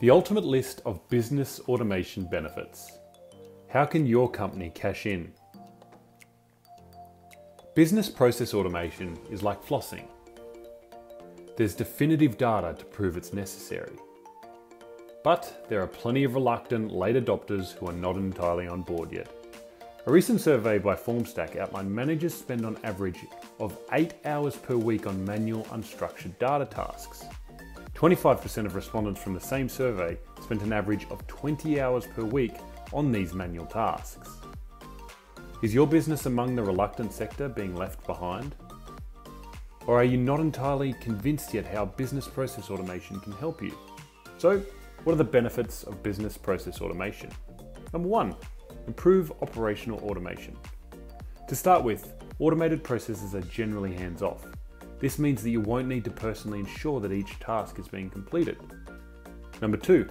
The ultimate list of business automation benefits. How can your company cash in? Business process automation is like flossing. There's definitive data to prove it's necessary. But there are plenty of reluctant late adopters who are not entirely on board yet. A recent survey by Formstack outlined managers spend on average of 8 hours per week on manual unstructured data tasks. 25% of respondents from the same survey spent an average of 20 hours per week on these manual tasks. Is your business among the reluctant sector being left behind? Or are you not entirely convinced yet how business process automation can help you? So, what are the benefits of business process automation? Number one, improve operational automation. To start with, automated processes are generally hands off. This means that you won't need to personally ensure that each task is being completed. Number two,